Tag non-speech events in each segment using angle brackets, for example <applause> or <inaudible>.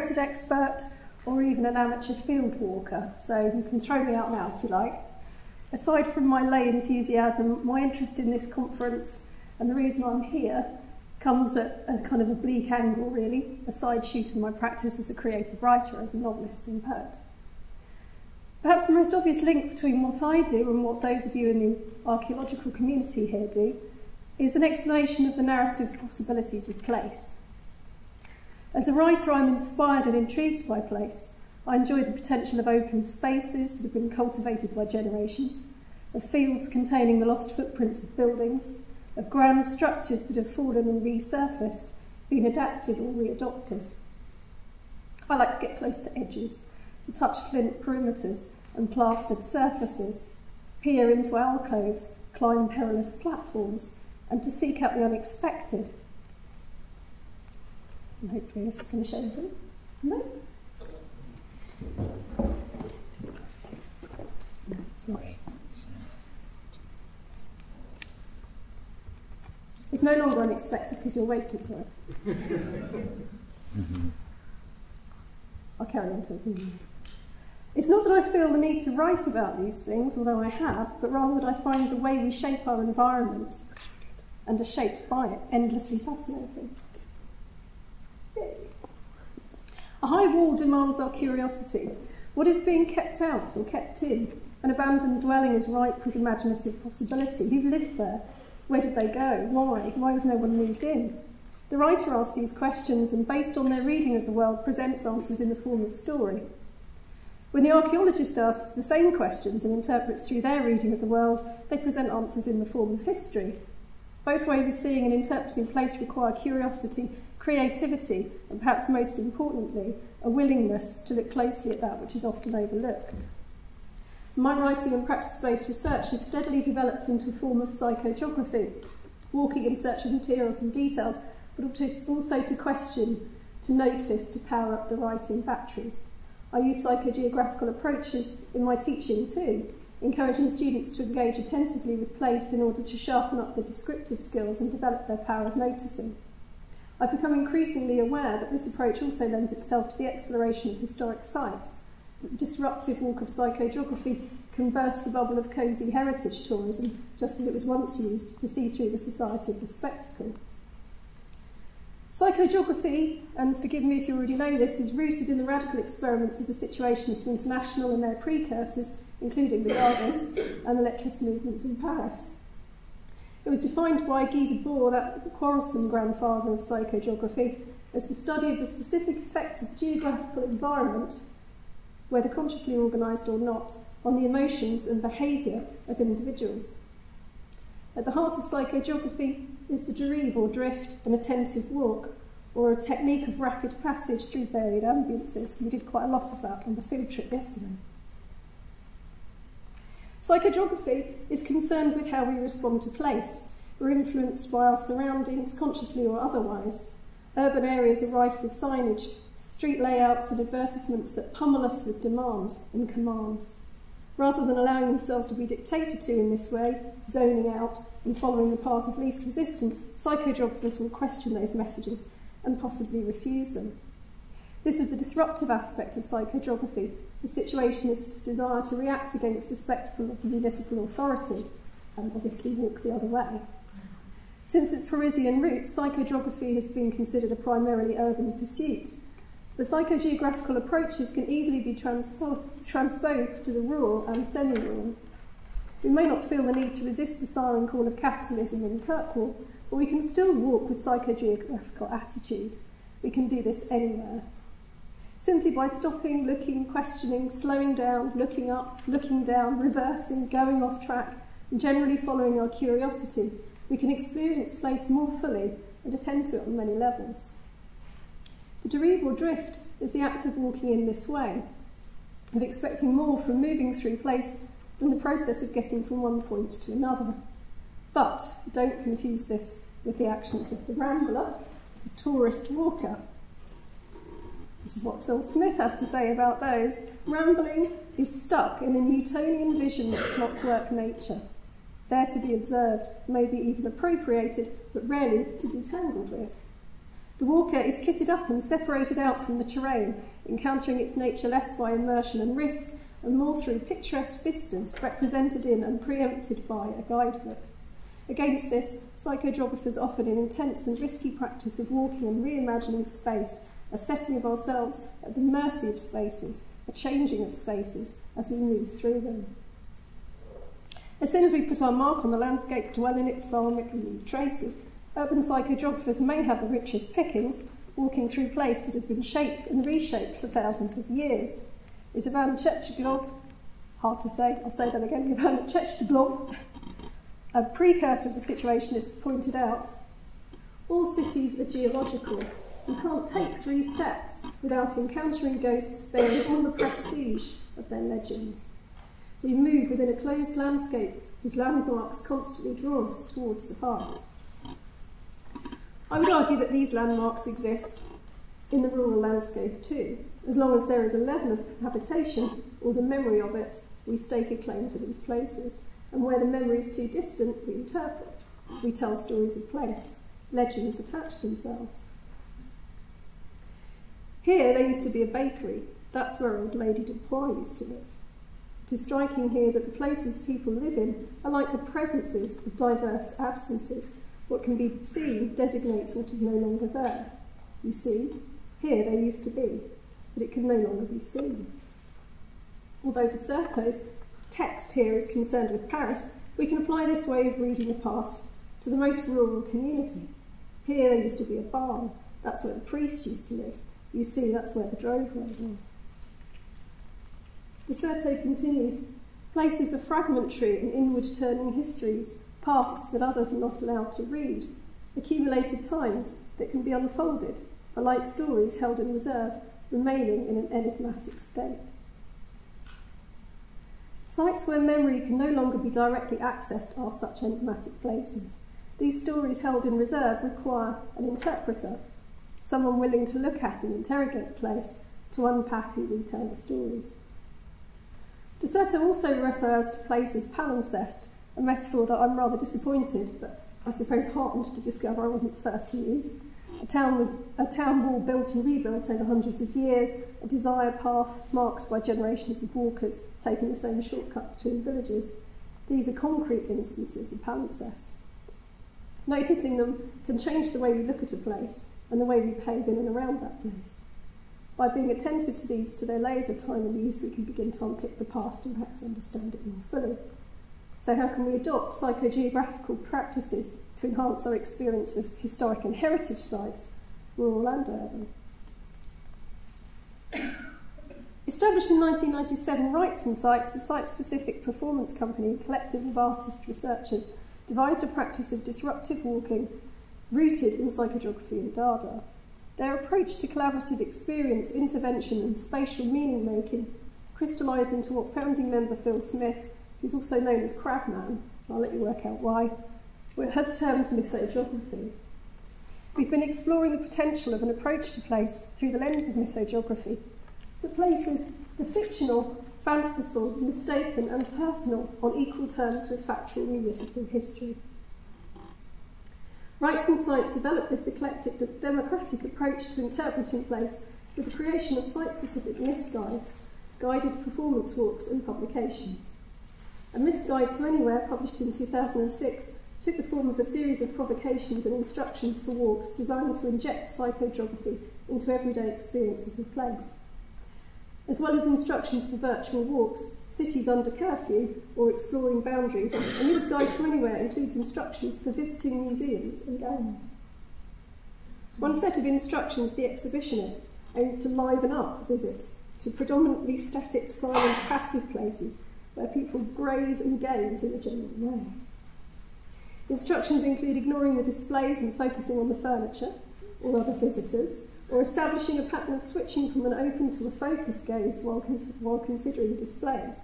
heritage expert or even an amateur field walker, so you can throw me out now if you like. Aside from my lay enthusiasm, my interest in this conference and the reason I'm here comes at a kind of a bleak angle, really, a side shoot of my practice as a creative writer, as a novelist and poet. Perhaps the most obvious link between what I do and what those of you in the archaeological community here do is an explanation of the narrative possibilities of place. As a writer, I'm inspired and intrigued by place. I enjoy the potential of open spaces that have been cultivated by generations, of fields containing the lost footprints of buildings, of grand structures that have fallen and resurfaced, been adapted or readopted. I like to get close to edges, to touch flint perimeters and plastered surfaces, peer into alcoves, climb perilous platforms, and to seek out the unexpected And hopefully this is going to show them. No? That's right. It's no longer unexpected because you're waiting for it. mm-hmm. I'll carry on talking. It's not that I feel the need to write about these things, although I have, but rather that I find the way we shape our environment and are shaped by it endlessly fascinating. A high wall demands our curiosity. What is being kept out or kept in? An abandoned dwelling is ripe with imaginative possibility. Who lived there? Where did they go? Why? Why has no one moved in? The writer asks these questions and, based on their reading of the world, presents answers in the form of story. When the archaeologist asks the same questions and interprets through their reading of the world, they present answers in the form of history. Both ways of seeing and interpreting place require curiosity, creativity, and perhaps most importantly, a willingness to look closely at that which is often overlooked. My writing and practice-based research has steadily developed into a form of psychogeography, walking in search of materials and details, but also to question, to notice, to power up the writing batteries. I use psychogeographical approaches in my teaching too, encouraging students to engage attentively with place in order to sharpen up their descriptive skills and develop their power of noticing. I've become increasingly aware that this approach also lends itself to the exploration of historic sites, that the disruptive walk of psychogeography can burst the bubble of cosy heritage tourism, just as it was once used to see through the society of the spectacle. Psychogeography, and forgive me if you already know this, is rooted in the radical experiments of the Situationist International and their precursors, including the Dadaists and the Lettrist movements in Paris. It was defined by Guy Debord, that quarrelsome grandfather of psychogeography, as the study of the specific effects of geographical environment, whether consciously organised or not, on the emotions and behaviour of individuals. At the heart of psychogeography is the derive or drift, an attentive walk, or a technique of rapid passage through varied ambiances. We did quite a lot of that on the field trip yesterday. Psychogeography is concerned with how we respond to place. We're influenced by our surroundings, consciously or otherwise. Urban areas are rife with signage, street layouts and advertisements that pummel us with demands and commands. Rather than allowing themselves to be dictated to in this way, zoning out and following the path of least resistance, psychogeographers will question those messages and possibly refuse them. This is the disruptive aspect of psychogeography, the situationist's desire to react against the spectacle of municipal authority and obviously walk the other way. Since its Parisian roots, psychogeography has been considered a primarily urban pursuit, the psychogeographical approaches can easily be transpo transposed to the rural and semi-rural. We may not feel the need to resist the siren call of capitalism in Kirkwall, but we can still walk with psychogeographical attitude. We can do this anywhere. Simply by stopping, looking, questioning, slowing down, looking up, looking down, reversing, going off track, and generally following our curiosity, we can experience place more fully and attend to it on many levels. The derive or drift is the act of walking in this way, of expecting more from moving through place than the process of getting from one point to another. But don't confuse this with the actions of the rambler, the tourist walker. This is what Phil Smith has to say about those. Rambling is stuck in a Newtonian vision of clockwork nature, there to be observed, maybe even appropriated, but rarely to be tangled with. The walker is kitted up and separated out from the terrain, encountering its nature less by immersion and risk, and more through picturesque vistas represented in and preempted by a guidebook. Against this, psychogeographers offered an intense and risky practice of walking and reimagining space, a setting of ourselves at the mercy of spaces, a changing of spaces as we move through them. As soon as we put our mark on the landscape, dwell in it, farm it, and leave traces, urban psychogeographers may have the richest pickings, walking through place that has been shaped and reshaped for thousands of years. Is Ivan Chtcheglov, hard to say, I'll say that again, <laughs> Ivan Chtcheglov, a precursor of the situationists pointed out, all cities are geological. You can't take three steps without encountering ghosts bearing all the prestige of their legends. We move within a closed landscape whose landmarks constantly draw us towards the past. I would argue that these landmarks exist in the rural landscape too. As long as there is a level of habitation or the memory of it, we stake a claim to these places. And where the memory is too distant, we interpret. We tell stories of place. Legends attach themselves. Here there used to be a bakery. That's where old Lady Dupuis used to live. It is striking here that the places people live in are like the presences of diverse absences. What can be seen designates what is no longer there. You see, here they used to be, but it can no longer be seen. Although De Certeau's text here is concerned with Paris, we can apply this way of reading the past to the most rural community. Here there used to be a barn, that's where the priests used to live. You see, that's where the drove was. De Certeau continues, places are fragmentary and inward turning histories, pasts that others are not allowed to read, accumulated times that can be unfolded, are like stories held in reserve, remaining in an enigmatic state. Sites where memory can no longer be directly accessed are such enigmatic places. These stories held in reserve require an interpreter, someone willing to look at and interrogate the place, to unpack and retell the stories. De Certeau also refers to place as palimpsest, a metaphor that I'm rather disappointed, but I suppose heartened to discover I wasn't the first to use. A town, was, a town wall built and rebuilt over hundreds of years, a desire path marked by generations of walkers taking the same shortcut between villages. These are concrete instances of palimpsest. Noticing them can change the way we look at a place and the way we behave in and around that place. By being attentive to these to their layers of time and use, we can begin to unpick the past and perhaps understand it more fully. So, how can we adopt psychogeographical practices to enhance our experience of historic and heritage sites, rural and urban? <coughs> Established in 1997, Wrights and Sites, a site-specific performance company collective of artist researchers, devised a practice of disruptive walking rooted in psychogeography and Dada. Their approach to collaborative experience, intervention, and spatial meaning making crystallised into what founding member Phil Smith who's also known as Crabman, I'll let you work out why, has termed mythogeography. We've been exploring the potential of an approach to place through the lens of mythogeography that places the fictional, fanciful, mistaken, and personal on equal terms with factual municipal history. Rights and sites developed this eclectic democratic approach to interpreting place with the creation of site-specific MIS guides, guided performance walks and publications. A MIS guide to anywhere published in 2006 took the form of a series of provocations and instructions for walks designed to inject psychogeography into everyday experiences of place. As well as instructions for virtual walks, cities under curfew, or exploring boundaries, And this guide to anywhere includes instructions for visiting museums and games. One set of instructions, The Exhibitionist, aims to liven up visits to predominantly static, silent, passive places where people graze and gaze in a general way. Instructions include ignoring the displays and focusing on the furniture or other visitors, or establishing a pattern of switching from an open to a focused gaze while, while considering displays.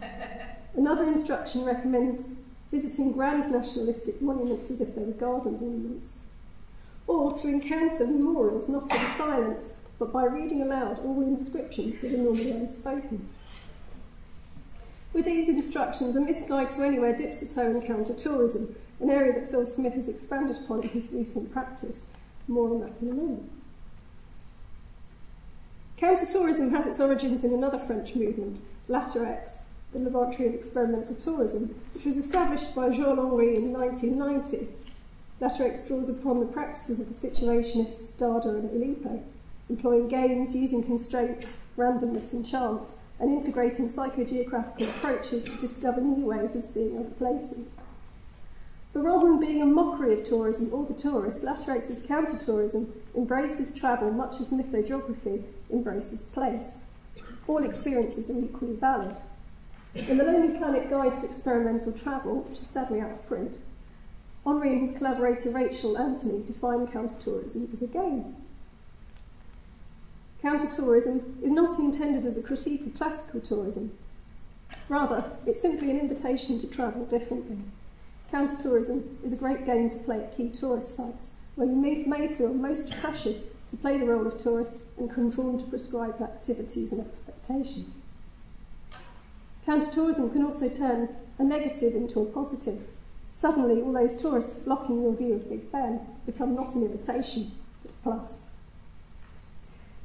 <laughs> Another instruction recommends visiting grand nationalistic monuments as if they were garden monuments, or to encounter memorials not in silence, but by reading aloud all the inscriptions that are normally unspoken. With these instructions, a misguide to anywhere dips the toe in counter-tourism, an area that Phil Smith has expanded upon in his recent practice. More on that in a moment. Counter-tourism has its origins in another French movement, Latourex, the Laboratory of Experimental Tourism, which was established by Joel Henry in 1990. Latourex draws upon the practices of the situationists Dada and Oulipo, employing games using constraints, randomness and chance, and integrating psychogeographical approaches to discover new ways of seeing other places. But rather than being a mockery of tourism or the tourist, Latourex's counter-tourism embraces travel much as mythogeography embraces place. All experiences are equally valid. In the Lonely Planet Guide to Experimental Travel, which is sadly out of print, Henry and his collaborator Rachael Antony define counter-tourism as a game. Counter-tourism is not intended as a critique of classical tourism. Rather, it's simply an invitation to travel differently. Counter-tourism is a great game to play at key tourist sites, where you may, may feel most pressured to play the role of tourist and conform to prescribed activities and expectations. Counter-tourism can also turn a negative into a positive. Suddenly, all those tourists blocking your view of Big Ben become not an invitation, but a plus.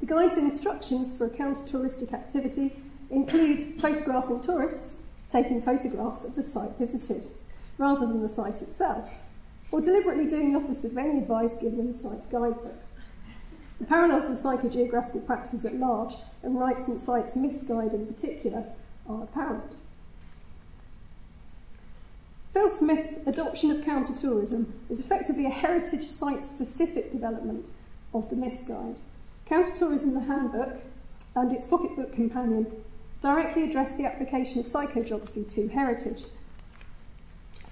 The guide's and instructions for a counter-touristic activity include photographing tourists, taking photographs of the site visited, rather than the site itself, or deliberately doing the opposite of any advice given in the site's guidebook. The parallels with psychogeographical practices at large and Wrights and Sites misguide in particular are apparent. Phil Smith's adoption of counter-tourism is effectively a heritage site-specific development of the misguide. Counter-tourism, the handbook, and its pocketbook companion directly address the application of psychogeography to heritage,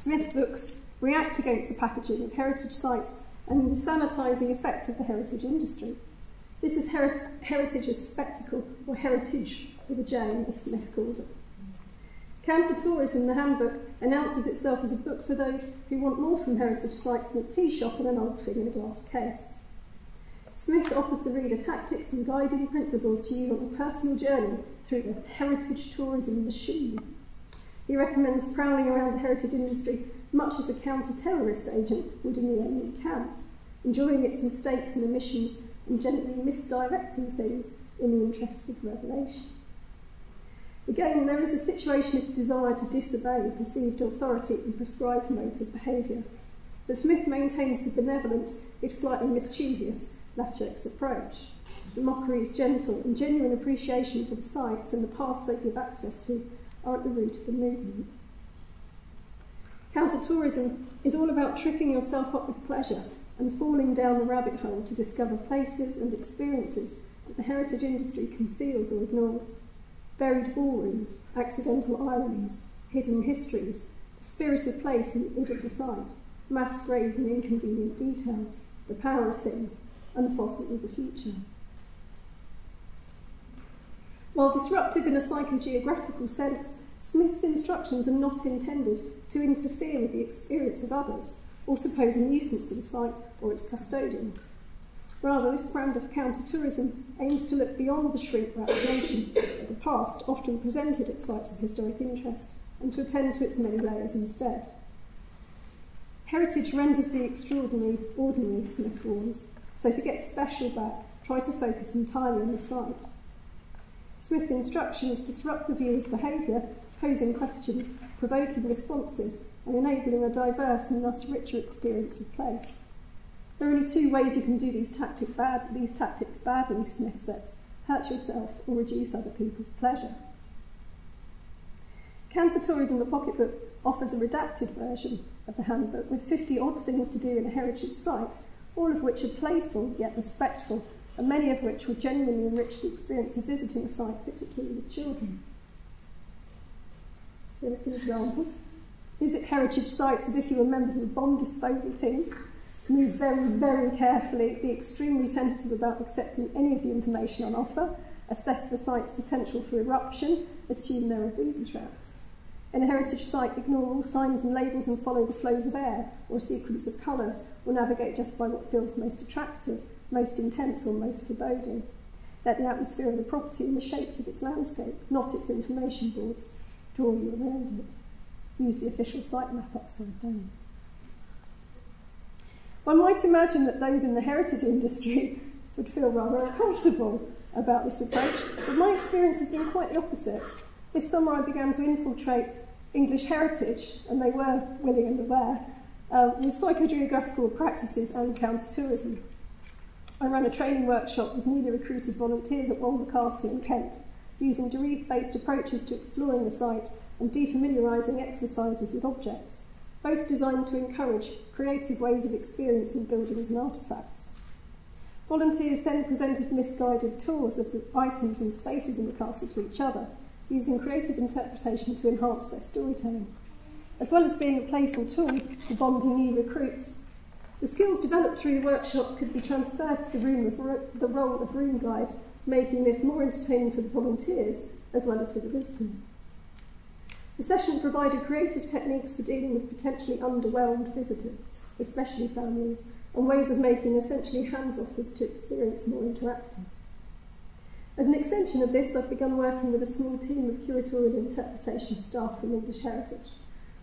Smith's books react against the packaging of heritage sites and the sanitising effect of the heritage industry. This is heri- heritage as spectacle, or heritage with a J, as Smith calls it. Counter Tourism, the handbook, announces itself as a book for those who want more from heritage sites than a tea shop and an old thing in a glass case. Smith offers the reader tactics and guiding principles to use on a personal journey through the heritage tourism machine. He recommends prowling around the heritage industry much as a counter-terrorist agent would in the enemy camp, enjoying its mistakes and omissions and gently misdirecting things in the interests of revelation. Again, there is a situationist desire to disobey perceived authority and prescribed modes of behaviour. But Smith maintains the benevolent, if slightly mischievous, Latourex approach. The mockery is gentle, and genuine appreciation for the sites and the paths they give access to are at the root of the movement. Counter-tourism is all about tripping yourself up with pleasure and falling down the rabbit hole to discover places and experiences that the heritage industry conceals or ignores. Buried ballrooms, accidental ironies, hidden histories, the spirit of place id of the site, mass graves and inconvenient details, the power of things, and the fossil of the future. While disruptive in a psychogeographical sense, Smith's instructions are not intended to interfere with the experience of others or to pose a nuisance to the site or its custodians. Rather, this brand of counter-tourism aims to look beyond the shrink-wrap of the past, often presented at sites of historic interest, and to attend to its many layers instead. Heritage renders the extraordinary ordinary, Smith warns, so to get special back, try to focus entirely on the site. Smith's instructions disrupt the viewer's behaviour, posing questions, provoking responses, and enabling a diverse and thus richer experience of place. There are only two ways you can do these, tactic bad, these tactics badly, Smith says hurt yourself or reduce other people's pleasure. Counter-tourism, the pocketbook, offers a redacted version of the handbook with 50 odd things to do in a heritage site, all of which are playful yet respectful and many of which will genuinely enrich the experience of visiting a site, particularly with children. Here are some examples. Visit heritage sites as if you were members of a bomb disposal team. Move very, very carefully. Be extremely tentative about accepting any of the information on offer. Assess the site's potential for eruption. Assume there are booby traps. In a heritage site, ignore all signs and labels and follow the flows of air or a sequence of colours, or navigate just by what feels most attractive most intense or most foreboding. Let the atmosphere of the property and the shapes of its landscape, not its information boards, draw you around it. Use the official site map upside down. One might imagine that those in the heritage industry <laughs> would feel rather uncomfortable about this approach, but my experience has been quite the opposite. This summer I began to infiltrate English heritage, and they were willing and aware, uh, with psychogeographical practices and counter-tourism. I ran a training workshop with newly recruited volunteers at Walmer Castle in Kent, using Derive-based approaches to exploring the site and defamiliarising exercises with objects, both designed to encourage creative ways of experiencing buildings and artefacts. Volunteers then presented misguided tours of the items and spaces in the castle to each other, using creative interpretation to enhance their storytelling. As well as being a playful tool for bonding new recruits, the skills developed through the workshop could be transferred to the, room of the role of room guide, making this more entertaining for the volunteers as well as for the visitors. The session provided creative techniques for dealing with potentially underwhelmed visitors, especially families, and ways of making essentially hands-off visitor experience more interactive. As an extension of this, I've begun working with a small team of curatorial interpretation staff from English Heritage.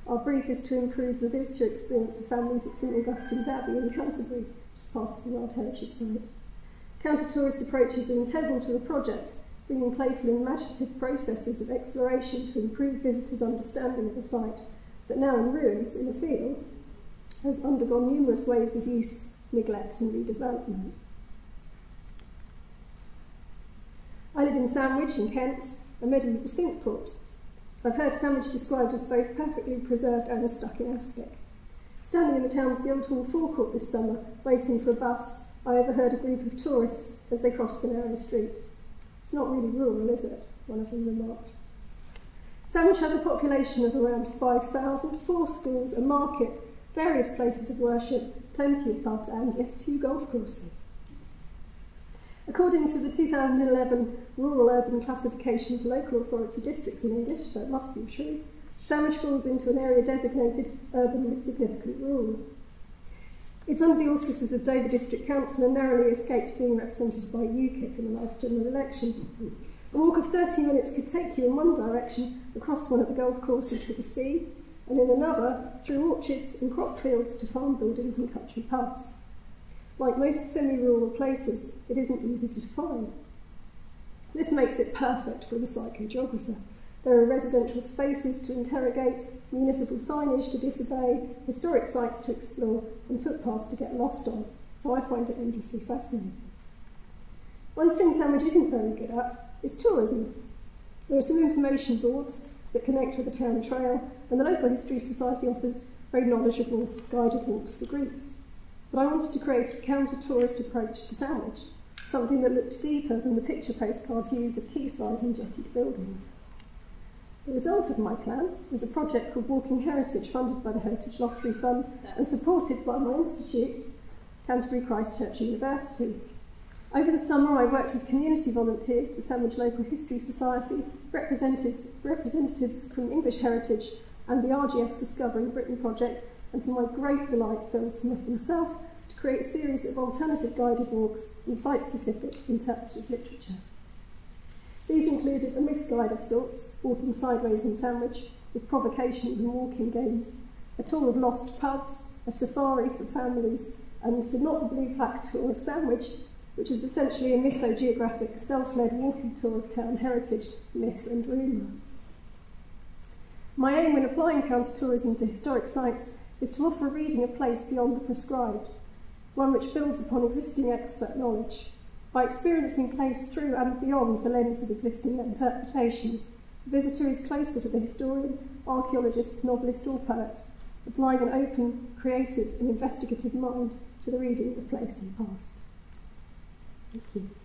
Our brief is to improve the visitor experience for families at St Augustine's Abbey in Canterbury, which is part of the World Heritage Site. Counter-tourist approaches are integral to the project, bringing playful and imaginative processes of exploration to improve visitors' understanding of the site that now in ruins in a field has undergone numerous waves of use, neglect and redevelopment. I live in Sandwich in Kent, a medieval Cinque Port. I've heard Sandwich described as both perfectly preserved and a stuck in aspic. Standing in the town's Guildhall forecourt this summer, waiting for a bus, I overheard a group of tourists as they crossed the narrow street. It's not really rural, is it? One of them remarked. Sandwich has a population of around 5,000, four schools, a market, various places of worship, plenty of pubs, and yes, two golf courses. According to the 2011 Rural Urban Classification of Local Authority Districts in English, so it must be true, Sandwich falls into an area designated urban with significant rural. It's under the auspices of Dover District Council and narrowly escaped being represented by UKIP in the last general election. A walk of 30 minutes could take you in one direction across one of the golf courses to the sea, and in another through orchards and crop fields to farm buildings and country pubs. Like most semi-rural places, it isn't easy to define. This makes it perfect for the psychogeographer. There are residential spaces to interrogate, municipal signage to disobey, historic sites to explore, and footpaths to get lost on, so I find it endlessly fascinating. One thing Sandwich isn't very good at is tourism. There are some information boards that connect with the town trail, and the local history society offers very knowledgeable guided walks for groups. But I wanted to create a counter-tourist approach to Sandwich, something that looked deeper than the picture postcard views of quayside and jettied buildings. The result of my plan was a project called Walking Heritage, funded by the Heritage Lottery Fund and supported by my institute, Canterbury Christchurch University. Over the summer, I worked with community volunteers, the Sandwich Local History Society, representatives, representatives from English Heritage and the RGS Discovering Britain project, and to my great delight, Phil Smith himself, to create a series of alternative guided walks in site-specific interpretive literature. These included a misguide of sorts, walking sideways in Sandwich, with provocations and walking games, a tour of lost pubs, a safari for families, and the Not the Blue tour of Sandwich, which is essentially a mythogeographic, self-led walking tour of town heritage, myth and rumour. My aim when applying counter-tourism to historic sites is to offer a reading a place beyond the prescribed, one which builds upon existing expert knowledge. By experiencing place through and beyond the lens of existing interpretations, the visitor is closer to the historian, archaeologist, novelist, or poet, applying an open, creative, and investigative mind to the reading of place and past. Thank you.